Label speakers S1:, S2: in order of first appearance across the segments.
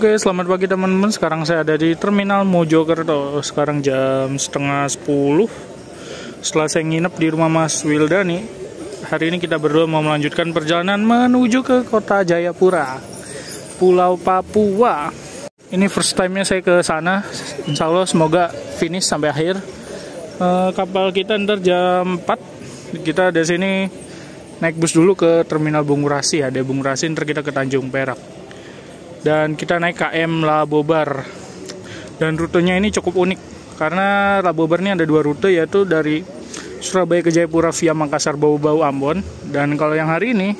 S1: Oke, selamat pagi teman-teman. Sekarang saya ada di Terminal Mojokerto. Sekarang jam setengah 10. Setelah saya nginep di rumah Mas Wildani, hari ini kita berdua mau melanjutkan perjalanan menuju ke kota Jayapura, Pulau Papua. Ini first time-nya saya ke sana. Insya Allah semoga finish sampai akhir. Uh, kapal kita ntar jam 4. Kita dari sini naik bus dulu ke Terminal Bungurasi. Dari Bungurasi ntar kita ke Tanjung Perak dan kita naik KM Labobar. Dan rutenya ini cukup unik karena Labobar ini ada dua rute yaitu dari Surabaya ke Jayapura via Makassar Bau-Bau Ambon. Dan kalau yang hari ini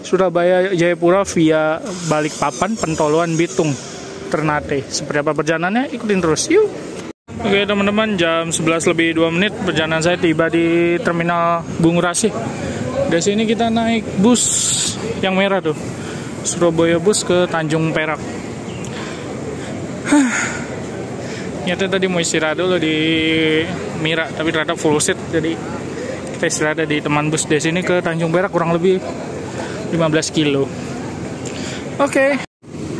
S1: Surabaya Jayapura via Balikpapan Pentoluan Bitung Ternate. Seperti apa perjalanannya? Ikutin terus yuk. Oke teman-teman jam 11 lebih 2 menit perjalanan saya tiba di terminal Bungurasi dari sini kita naik bus yang merah tuh Surabaya bus ke Tanjung Perak. Nyata tadi mau istirahat dulu di Mira tapi ternyata full seat jadi kita istirahat di teman bus dari sini ke Tanjung Perak kurang lebih 15 kilo. Oke. Okay.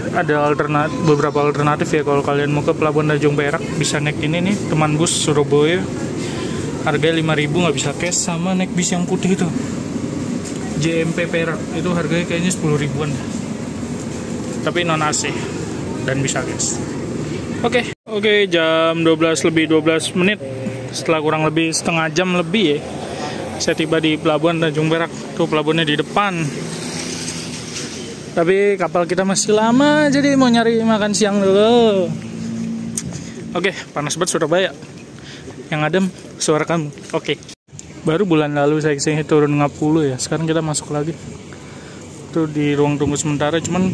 S1: ada alternat beberapa alternatif ya kalau kalian mau ke pelabuhan Tanjung Perak bisa naik ini nih teman bus Surabaya. Harganya 5000 nggak bisa cash sama naik bis yang putih itu JMP Perak itu harganya kayaknya 10 ribuan. Tapi non AC dan bisa guys. Oke. Okay. oke okay, jam 12 lebih 12 menit. Setelah kurang lebih setengah jam lebih ya saya tiba di pelabuhan Tanjung Perak. Tuh pelabuhannya di depan. Tapi kapal kita masih lama jadi mau nyari makan siang dulu. Oke okay, panas banget Surabaya yang adem suara kamu. Oke. okay. Baru bulan lalu saya ke sini turun 50 ya. Sekarang kita masuk lagi. Tuh di ruang tunggu sementara. Cuman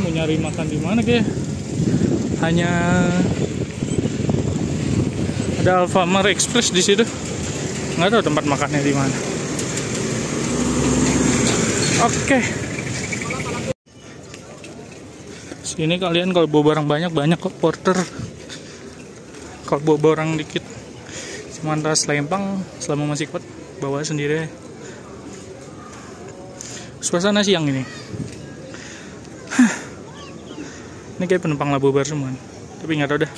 S1: mau nyari makan di mana kayak hanya ada Alfamart Express di situ. Nggak tahu tempat makannya di mana. Oke. Sini kalian kalau bawa barang banyak banyak kok porter. Kalau bawa barang dikit cuma tas lempang selama masih kuat bawa sendiri. Suasana siang ini. Ini kayak penumpang Labobar semua. Tapi nggak tahu dah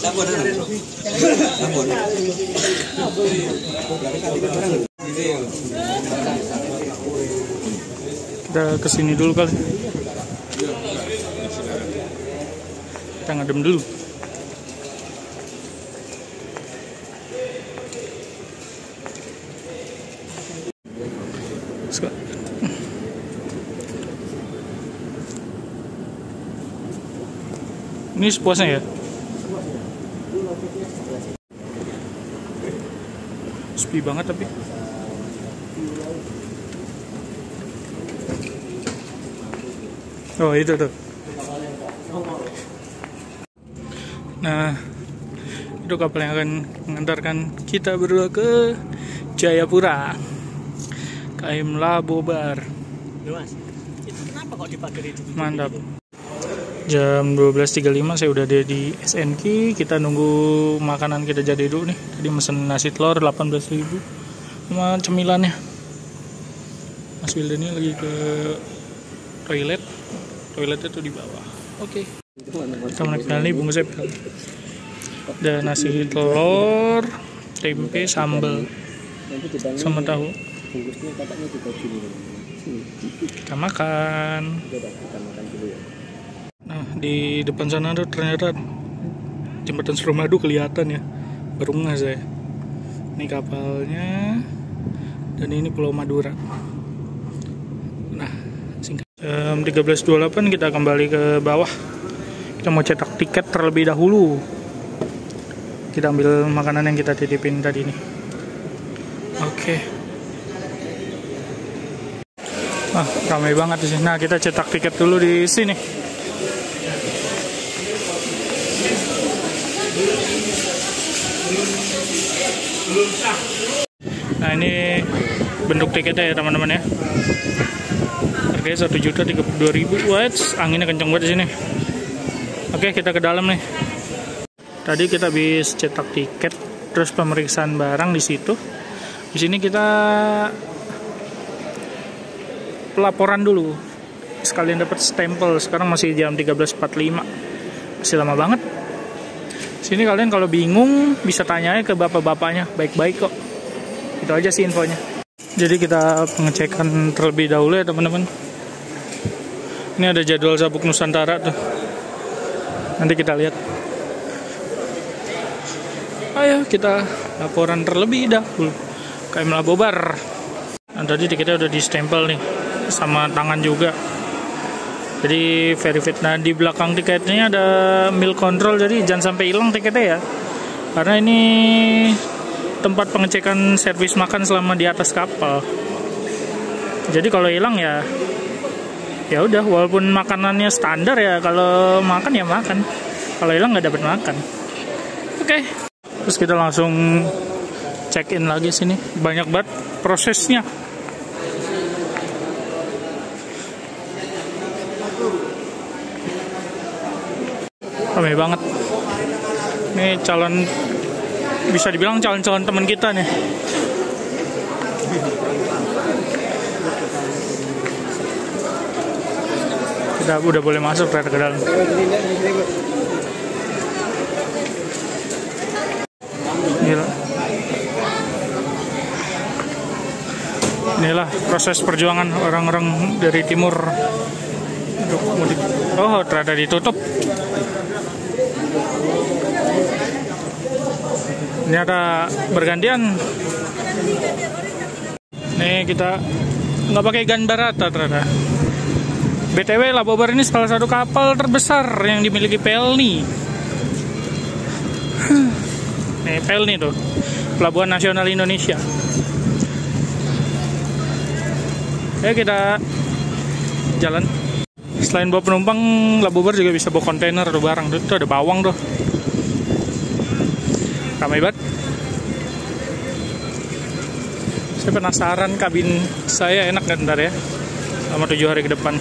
S1: Sabun. Sabun. Kita ke sini dulu kali. Kita ngadem dulu. Ini sepuasnya ya? sepi banget tapi oh itu tuh. Nah itu kapal yang akan mengantarkan kita berdua ke Jayapura. KM Labobar mantap. Jam 12.35 saya udah ada di SNK kita nunggu makanan kita jadi dulu nih. Tadi mesen nasi telur 18.000 sama cemilannya. Mas Wildan ini lagi ke toilet toiletnya tuh di bawah oke okay. kita menikmati nih bungkus ada nasi telur tempe sambal sama tahu kita makan Nah, di depan sana tuh ternyata jembatan Suramadu kelihatan ya. Baru nggak saya. Ini kapalnya dan ini Pulau Madura. Jam 13.28 kita kembali ke bawah. Kita mau cetak tiket terlebih dahulu. Kita ambil makanan yang kita titipin tadi ini. Oke. Okay. Ah, ramai banget di sini. Nah, kita cetak tiket dulu di sini. Nah ini bentuk tiketnya ya teman-teman ya. Harganya satu juta tiga puluh dua ribu. Watch, anginnya kenceng banget di sini. Oke kita ke dalam nih. Tadi kita habis cetak tiket, terus pemeriksaan barang di situ. Di sini kita pelaporan dulu. Sekalian dapat stempel. Sekarang masih jam 13.45. Masih lama banget. Sini kalian kalau bingung bisa tanya ke bapak-bapaknya, baik-baik kok. Itu aja sih infonya. Jadi kita pengecekan terlebih dahulu ya teman-teman. Ini ada jadwal sabuk Nusantara tuh. Nanti kita lihat. Ayo kita laporan terlebih dahulu. KM Labobar. Nah, tadi tiketnya udah di stempel nih sama tangan juga. Jadi verified. Nah di belakang tiketnya ada mil control jadi jangan sampai hilang tiketnya ya. Karena ini tempat pengecekan servis makan selama di atas kapal. Jadi kalau hilang ya ya udah walaupun makanannya standar ya kalau makan ya makan. Kalau hilang nggak dapat makan. Oke. Okay. Terus kita langsung check in lagi sini. Banyak banget prosesnya. Ramai banget. Ini calon bisa dibilang calon-calon teman kita nih. Kita udah boleh masuk ke dalam. Gila. Inilah proses perjuangan orang-orang dari timur untuk mudik. Oh, ternyata ditutup. Ternyata bergantian. Nih kita nggak pakai gan barata ternyata. BTW Labobar ini salah satu kapal terbesar yang dimiliki Pelni. Nih Pelni tuh, Pelabuhan Nasional Indonesia. Ya kita jalan. Selain bawa penumpang, Labobar juga bisa bawa kontainer atau barang. Tuh ada bawang tuh. Ramai banget. Saya penasaran kabin saya enak kan ntar ya. Selama tujuh hari ke depan.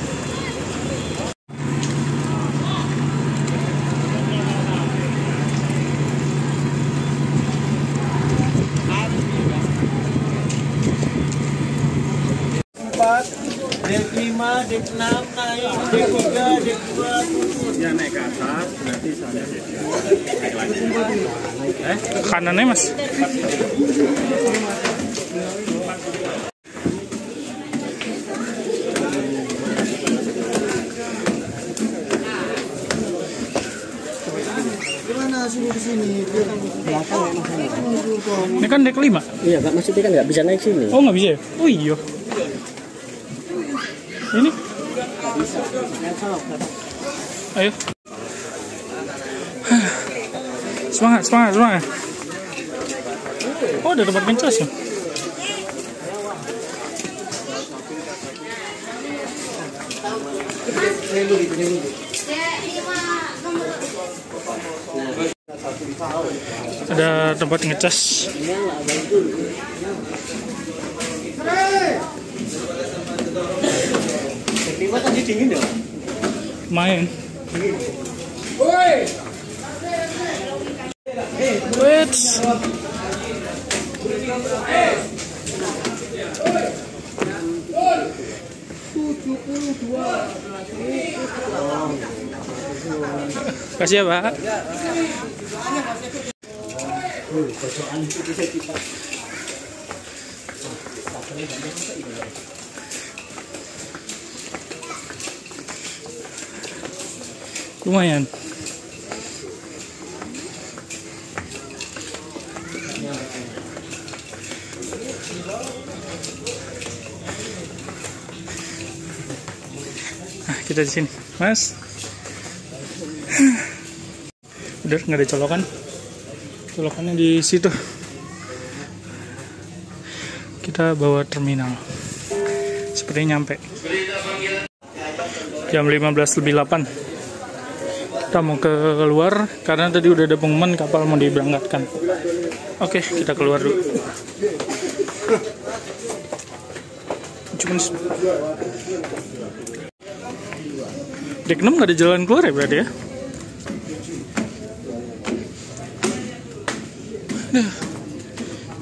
S2: Naik, dek 3, dek 2
S3: Ya naik ke atas, berarti sana naik lagi.
S1: Eh, kanannya mas. Ini kan dek 5.
S3: Iya, Kak, maksudnya kan nggak bisa naik sini.
S1: Oh nggak bisa ya? Oh iya. Ini? Ayo. Semangat, semangat, semangat. Oh, ada tempat pencas ya? Ada tempat ngecas.
S2: Dek 5 tadi dingin ya?
S1: Main. Wait. Kasih ya, Pak. Lumayan. Nah, kita di sini, Mas. Udah nggak ada colokan. Colokannya di situ. Kita bawa terminal. Sepertinya nyampe. Jam 15 lebih 8. Kita mau keluar karena tadi udah ada pengumuman kapal mau diberangkatkan. Oke, kita keluar dulu. Cuman Dek 6 gak ada jalan keluar ya berarti ya?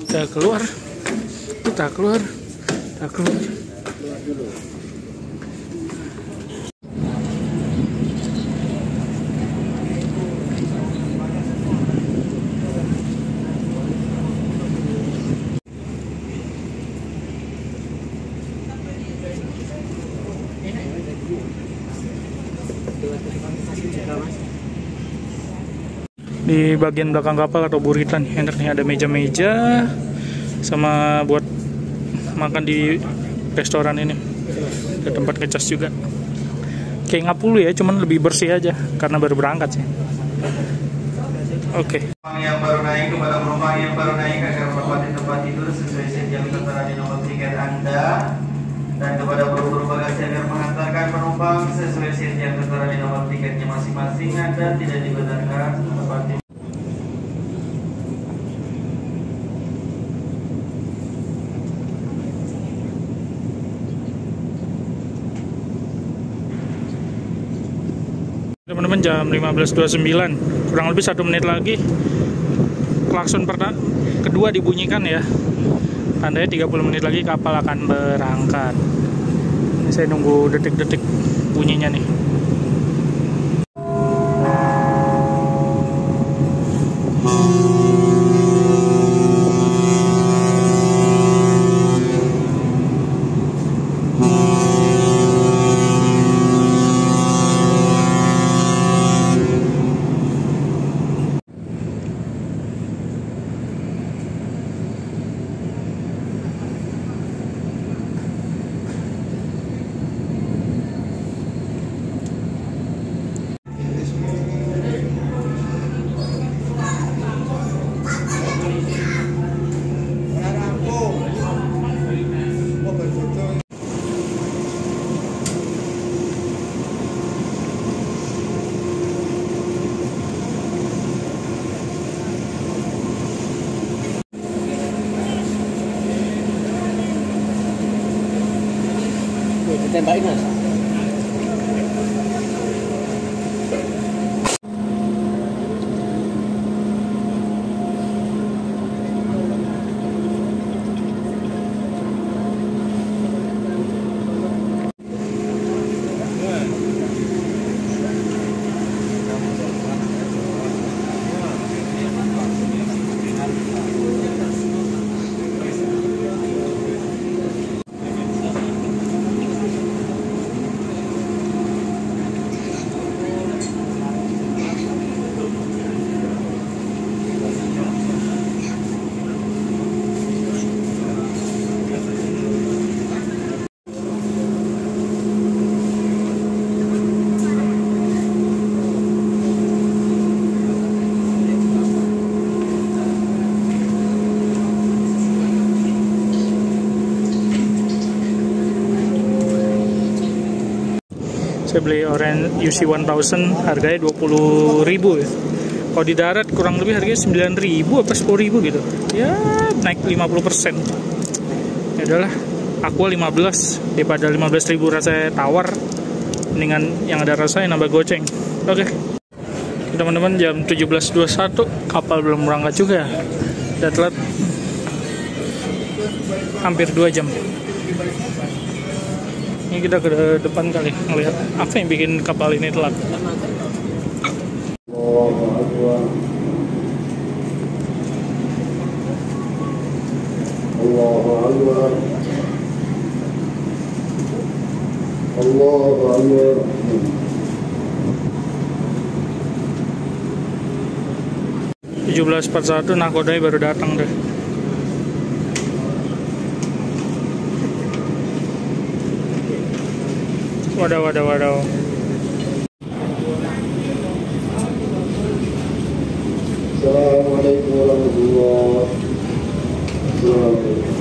S1: Kita keluar, kita keluar, kita keluar. Di bagian belakang kapal atau buritan. Enak nih ada meja-meja sama buat makan di restoran ini. Ada tempat ngecas juga. Kayak ngapulu ya cuman lebih bersih aja karena baru berangkat sih. Oke.
S4: Penumpang yang baru naik kepada penumpang yang baru naik agar menempati tempat tidur sesuai sedia ketentuan di nomor tiket Anda. Dan kepada buru-buru bagasi agar mengantarkan penumpang sesuai sedia ketentuan di nomor tiketnya masing-masing Anda tidak dibenarkan menempati
S1: teman-teman jam 15.29 kurang lebih satu menit lagi klakson pertama kedua dibunyikan ya. Tandanya 30 menit lagi kapal akan berangkat. Ini saya nunggu detik-detik bunyinya nih saya beli Orange UC 1000 harganya 20.000 ya. Kalau di darat kurang lebih harganya 9.000 apa 10.000 gitu. Ya naik 50% ya udahlah Aqua 15 daripada 15.000 rasanya tawar mendingan yang ada rasanya nambah goceng. Oke. Teman-teman jam 17.21 kapal belum berangkat juga udah telat. Hampir 2 jam ini kita ke depan kali melihat apa yang bikin kapal ini telat.
S5: Allah Akbar Allah Akbar
S1: tujuh belas empat satu nakodanya baru datang deh. Waduh, waduh, waduh.
S5: Assalamualaikum warahmatullahi wabarakatuh.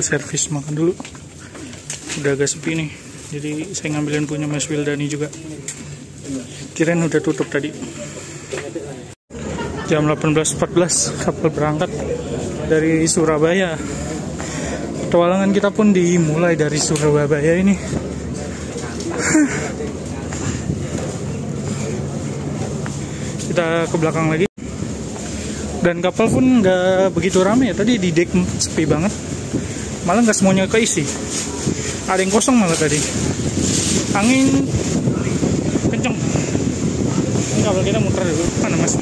S1: Ambil servis makan dulu. Udah agak sepi nih jadi saya ngambilin punya Mas Wildani juga. Kirain udah tutup tadi. Jam 18.14 kapal berangkat dari Surabaya. Petualangan kita pun dimulai dari Surabaya ini. Kita ke belakang lagi. Dan kapal pun nggak begitu rame ya tadi di deck sepi banget malah nggak semuanya keisi. Ada yang kosong malah tadi. Angin kenceng. Ini kapal kita muter dulu. Mana mas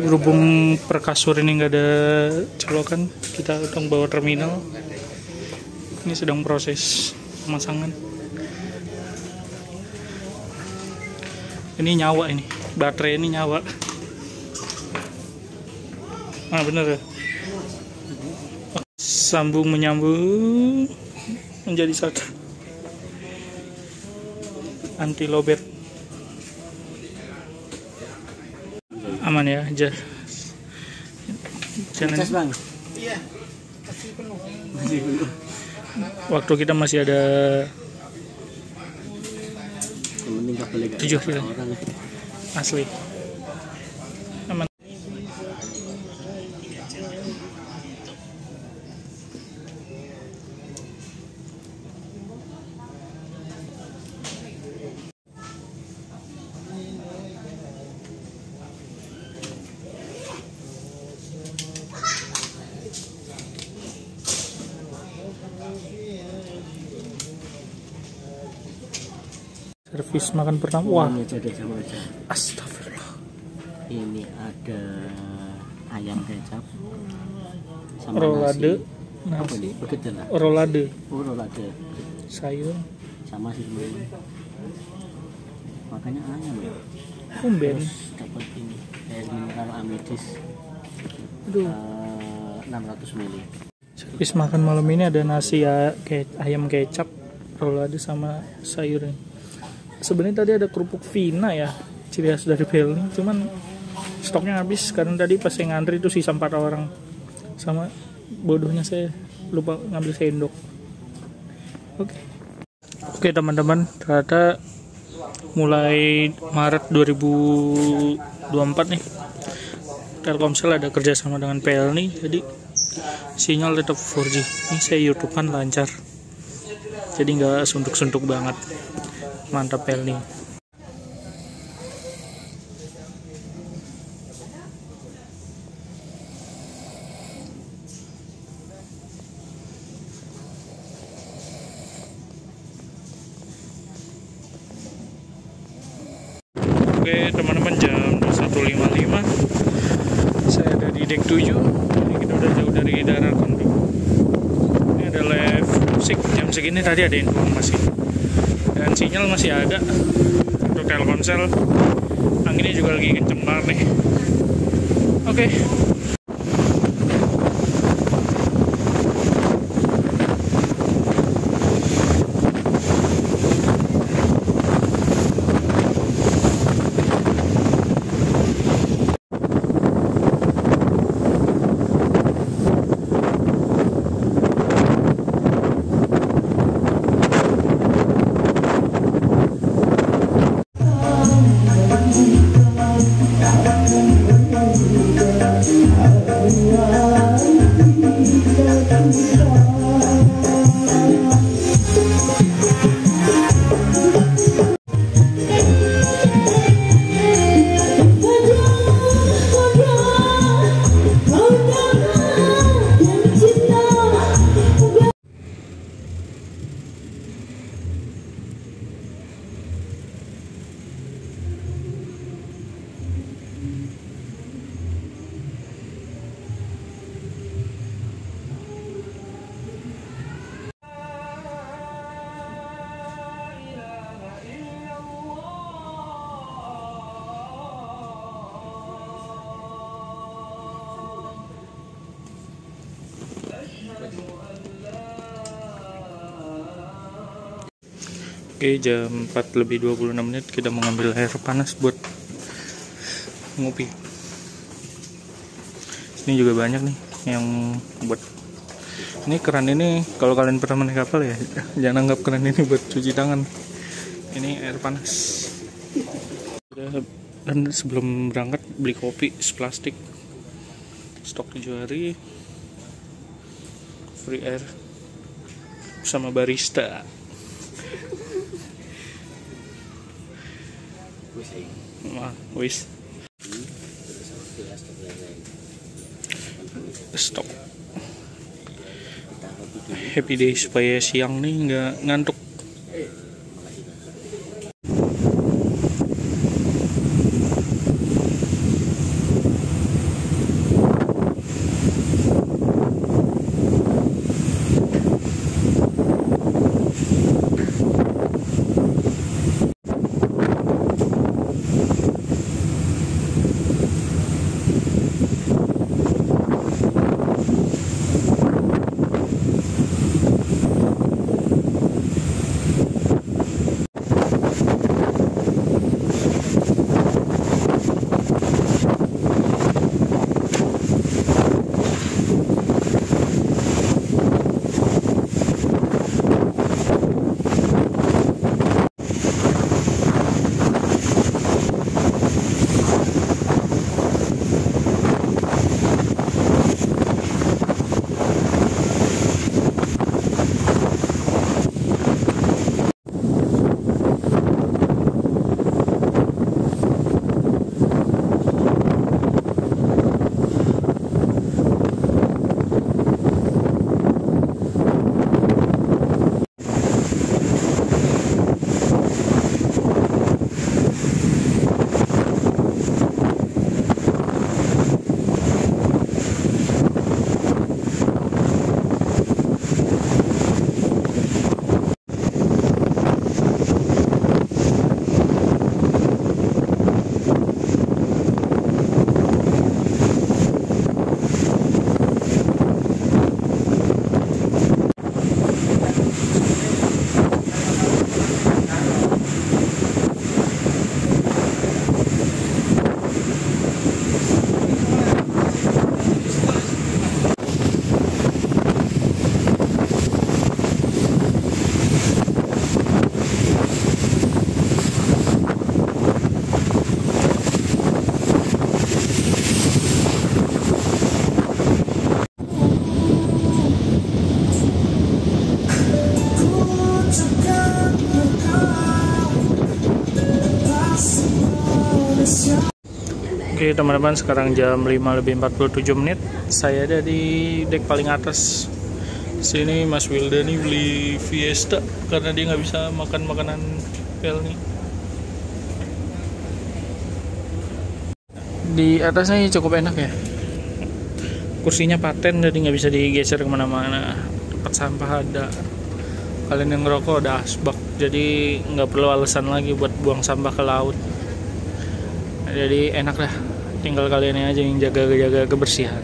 S1: Berhubung per kasur ini nggak ada colokan, kita udah bawa terminal. Ini sedang proses pemasangan. Ini nyawa ini, baterai ini nyawa. Ah bener ya. Sambung menyambung menjadi satu. Anti lobet. Aman ya, aja. Jangan
S2: Cas bang.
S1: waktu kita masih ada
S2: Yang penting gak boleh gak
S1: Tujuh
S2: ada
S1: kilo.
S2: orang.
S1: asli. Servis makan pertama. Wah,
S2: Ini aja ada sama aja.
S1: astagfirullah.
S2: Ini ada ayam kecap. Sama
S1: Rolade,
S2: nasi. Apa
S1: nasi, rolade,
S2: Oh, rolade.
S1: sayur,
S2: Sama sih. Makanya ayam ya. Terus dapat ini air mineral amidis
S1: Aduh.
S2: eh, 600 ml.
S1: Servis makan malam ini ada nasi ya, ke, ayam kecap, rolade sama sayur. Sebenarnya tadi ada kerupuk Vina ya, ciri khas dari Pelni. Cuman stoknya habis karena tadi pas saya ngantri itu sisa empat orang. Sama bodohnya saya lupa ngambil sendok. Oke. Oke teman-teman, ternyata mulai Maret 2024 nih Telkomsel ada kerjasama dengan Pelni jadi sinyal tetap 4G ini saya YouTube kan lancar jadi nggak suntuk-suntuk banget mantap Pelni Oke teman-teman jam 21.55 Saya ada di deck 7 Ini kita udah jauh dari daerah kondo. Ini ada live musik Jam segini tadi ada informasi sinyal masih ada. Untuk Telkomsel Anginnya juga lagi kenceng banget nih. Oke Oke jam 4 lebih 26 menit kita mengambil air panas buat ngopi. Ini juga banyak nih yang buat Ini keran ini kalau kalian pernah naik kapal ya jangan anggap keran ini buat cuci tangan. Ini air panas. Dan sebelum berangkat beli kopi seplastik stok 7 hari. Free air. Sama barista Wis. Stop. Happy day supaya siang nih nggak ngantuk Teman-teman sekarang jam 5 lebih 47 menit. Saya ada di deck paling atas. Sini Mas Wilda nih beli Fiesta Karena dia nggak bisa makan makanan pel nih. Di atasnya cukup enak ya. Kursinya paten jadi nggak bisa digeser ke mana-mana. Tempat sampah ada. Kalian yang ngerokok ada asbak Jadi nggak perlu alasan lagi buat buang sampah ke laut. Jadi enak lah tinggal kalian aja yang jaga-jaga kebersihan.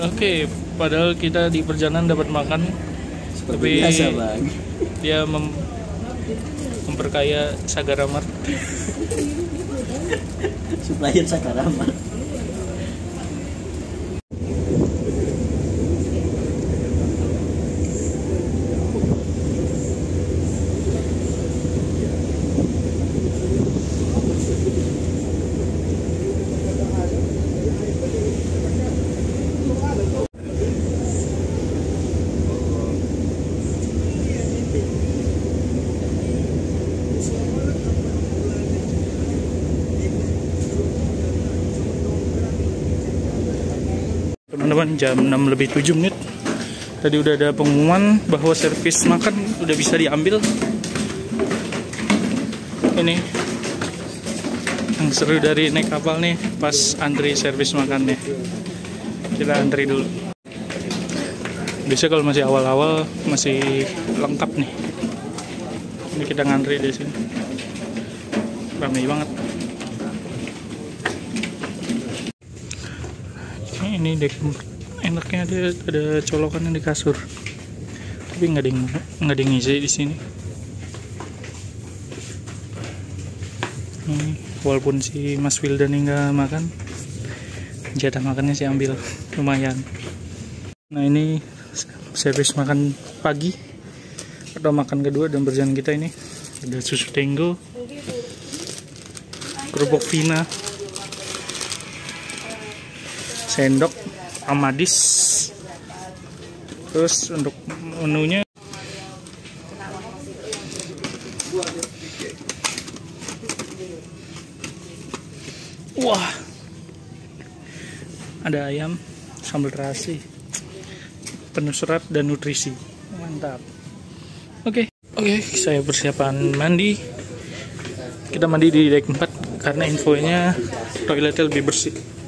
S1: Oke padahal kita di perjalanan dapat makan tapi
S2: biasa bang.
S1: dia mem- memperkaya Sagaramart
S2: supplier
S1: teman-teman jam 6 lebih 7 menit. Tadi udah ada pengumuman bahwa servis makan udah bisa diambil. Ini yang seru dari naik kapal nih pas antri servis makannya kita antri dulu. Biasanya kalau masih awal-awal masih lengkap nih. Ini kita ngantri di sini. Ramai banget. Ini dek enaknya ada ada colokan di kasur. Tapi nggak ada nggak ada yang ngisi di sini. Ini, walaupun si Mas Wildan nggak makan jatah makannya sih ambil. Lumayan. Nah ini servis makan pagi atau makan kedua dan berjalan kita ini. Ada susu tenggo kerupuk vina sendok amadis. Terus untuk menunya. Wah. Ada ayam sambal terasi penuh serat dan nutrisi. Mantap. Oke. Oke saya persiapan mandi. Kita mandi di deck 4 karena infonya toiletnya lebih bersih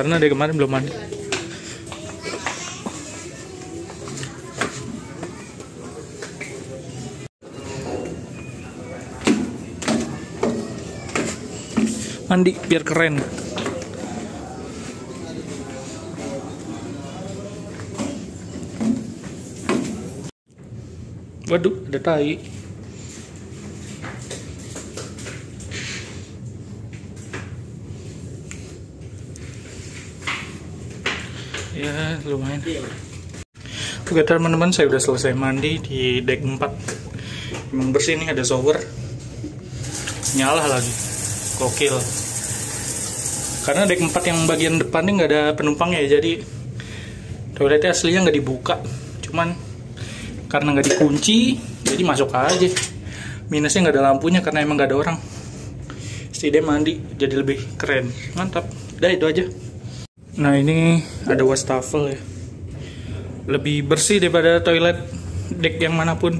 S1: karena dari kemarin belum mandi. Mandi biar keren. Waduh ada tai ya lumayan. Oke teman-teman saya udah selesai mandi di deck 4 emang bersih nih ada shower. Nyala lagi. Gokil. Karena deck 4 yang bagian depan ini nggak ada penumpang ya jadi toiletnya aslinya nggak dibuka. Cuman karena nggak dikunci jadi masuk aja. Minusnya nggak ada lampunya karena emang nggak ada orang. Setidaknya mandi jadi lebih keren. Mantap. Dah itu aja nah ini ada wastafel ya. Lebih bersih daripada toilet deck yang mana pun.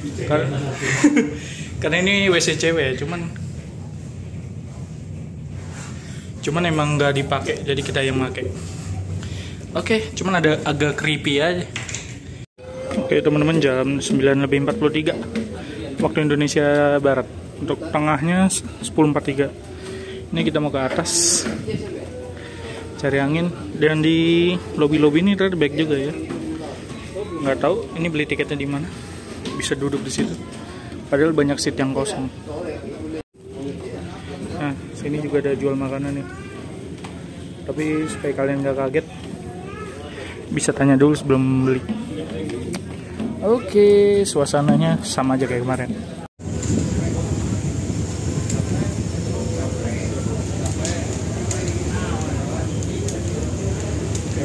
S1: Karena, ini WC cewek ya cuman cuman emang nggak dipakai jadi kita yang pakai. Oke cuman ada agak creepy aja. Oke teman-teman jam 9 lebih 43 waktu Indonesia Barat. Untuk tengahnya 10.43 ini kita mau ke atas cari angin. Dan di lobby-lobby ini ternyata baik juga ya. Nggak tahu ini beli tiketnya di mana. Bisa duduk di situ. Padahal banyak seat yang kosong. Nah sini juga ada jual makanan nih. Tapi supaya kalian nggak kaget bisa tanya dulu sebelum beli. Oke suasananya sama aja kayak kemarin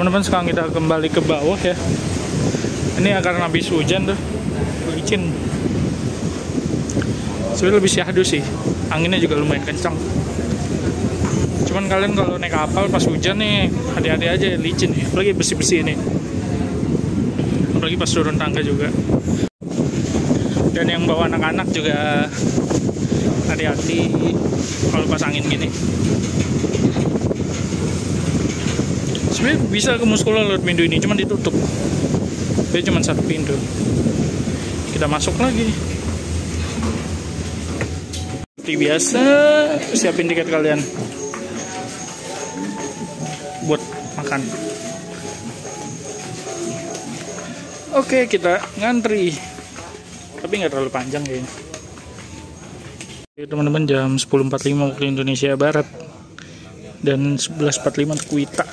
S1: teman-teman sekarang kita kembali ke bawah ya. Ini karena habis hujan tuh. Licin. Sebenarnya lebih syahdu sih. Anginnya juga lumayan kencang. Cuman kalian kalau naik kapal pas hujan nih Hati-hati aja licin nih. Apalagi bersih-bersih ini. Apalagi pas turun tangga juga. Dan yang bawa anak-anak juga Hati-hati Kalau pas angin gini sebenarnya bisa ke muskola lewat pintu ini cuman ditutup. Dia cuma satu pintu. Kita masuk lagi. Seperti biasa siapin tiket kalian. Buat makan. Oke kita ngantri. Tapi nggak terlalu panjang kayaknya. Teman-teman jam 10.45 waktu Indonesia Barat. Dan 11.45 untuk Wita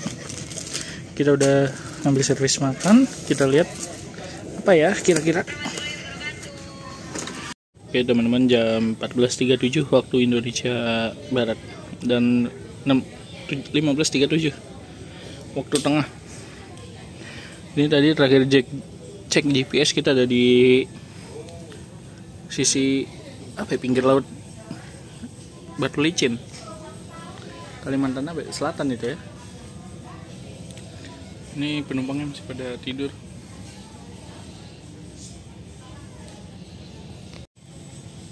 S1: kita udah ngambil servis makan kita lihat apa ya kira-kira Oke teman-teman jam 14.37 waktu Indonesia Barat dan 6 15.37 waktu tengah. Ini tadi terakhir cek cek GPS kita ada di sisi apa ya, pinggir laut Batu Licin. Kalimantan apa ya? Selatan itu ya. Ini penumpangnya masih pada tidur.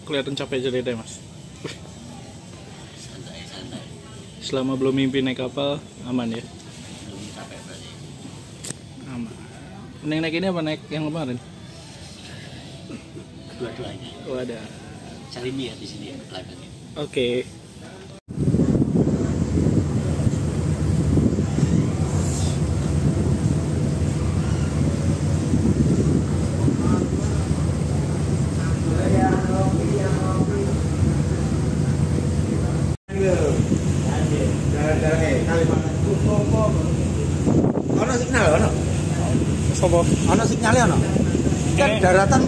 S1: kelihatan capek jadi deh mas. Selama belum mimpi naik kapal aman ya? Aman. Naik naik ini apa naik yang kemarin?
S3: Dua-duanya.
S1: oh ada
S3: Cari mie ya di sini ya
S1: oke.
S2: Ono daratan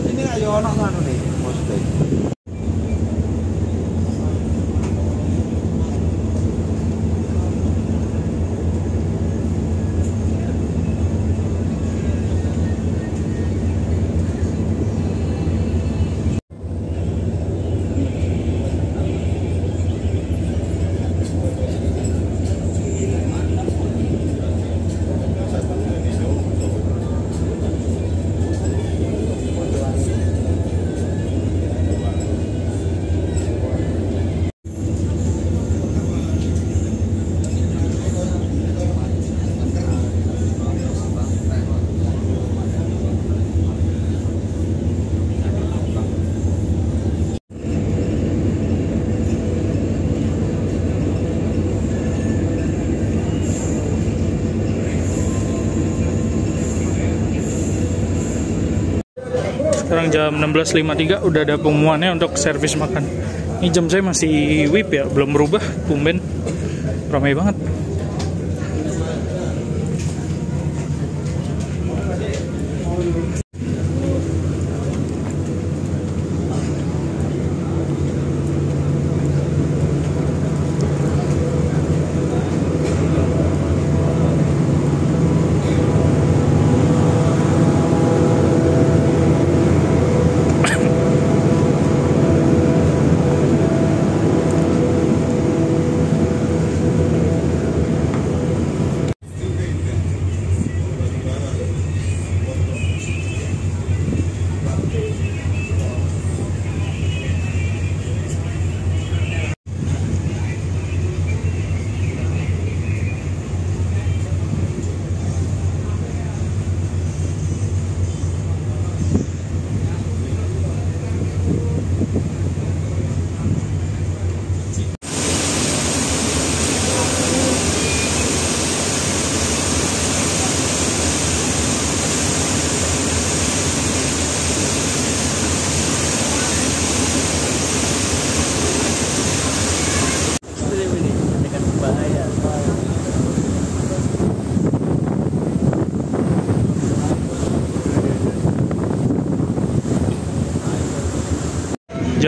S1: sekarang jam 16.53 udah ada pengumumannya untuk servis makan. Ini jam saya masih whip ya belum berubah tumben. Ramai banget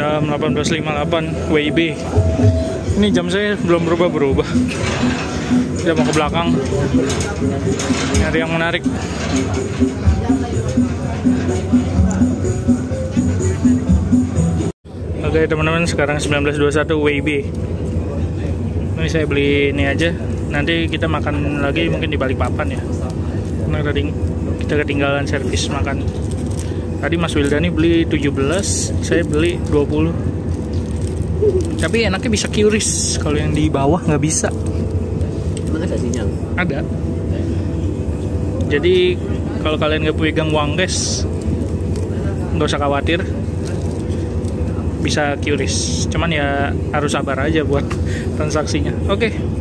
S1: jam 18.58 WIB ini jam saya belum berubah-berubah. Kita mau ke belakang. Nyari yang menarik. Oke teman-teman sekarang 19.21 WIB ini saya beli ini aja. Nanti kita makan lagi mungkin di balik papan ya. Karena kita ketinggalan servis makan Tadi Mas Wildani beli 17, saya beli 20. Tapi enaknya bisa QRIS, kalau yang di bawah nggak bisa.
S3: Emang ada sinyal?
S1: Ada. Jadi kalau kalian nggak pegang uang cash, nggak usah khawatir. Bisa QRIS. Cuman ya harus sabar aja buat transaksinya. Oke.
S3: Rekam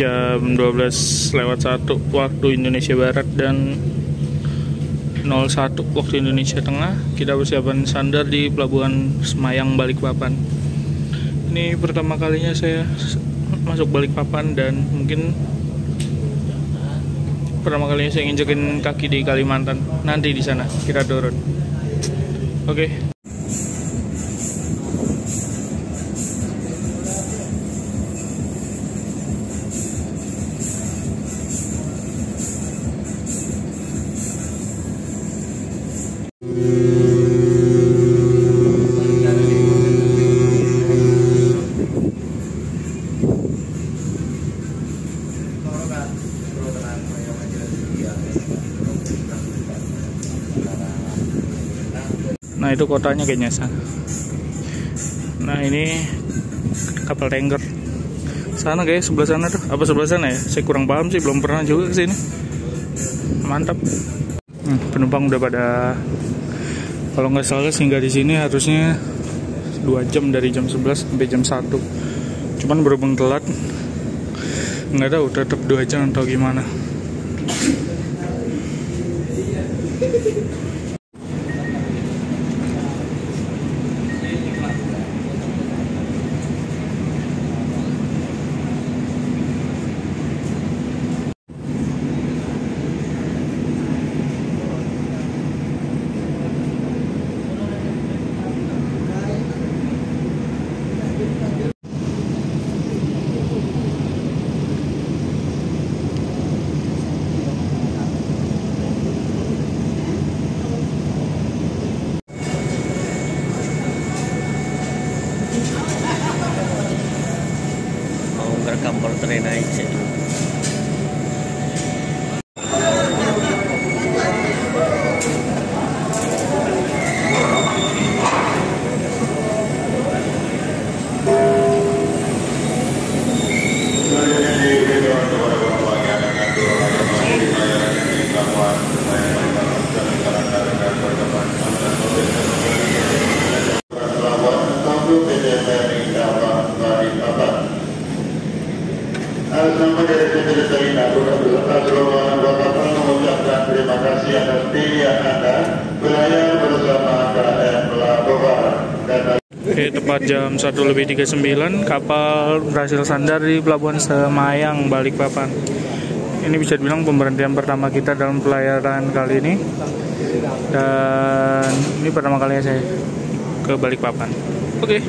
S1: jam 12 lewat 1 waktu Indonesia Barat dan 01 waktu Indonesia Tengah kita persiapan sandar di Pelabuhan Semayang Balikpapan. Ini pertama kalinya saya masuk Balikpapan dan mungkin pertama kalinya saya nginjekin kaki di Kalimantan. Nanti di sana kita turun. Oke. Nah kotanya kayaknya sana. Nah ini kapal tanker. Sana kayak sebelah sana tuh. Apa sebelah sana ya? Saya kurang paham sih, belum pernah juga sini. Mantap. Hmm, penumpang udah pada kalau nggak salah singgah di sini harusnya dua jam dari jam 11 sampai jam 1 cuman berhubung telat nggak tahu tetap dua jam atau gimana
S2: Mau ngerekam kalau tren aja.
S6: Atas nama dari PT Desaina, beserta seluruh anak buah kapal mengucapkan terima kasih atas pilihan Anda berlayar bersama KM Pelabuhan dan
S1: Oke, tepat jam 1 lebih 39 kapal berhasil sandar di Pelabuhan Semayang, Balikpapan. Ini bisa dibilang pemberhentian pertama kita dalam pelayaran kali ini. Dan ini pertama kalinya saya ke Balikpapan. Oke.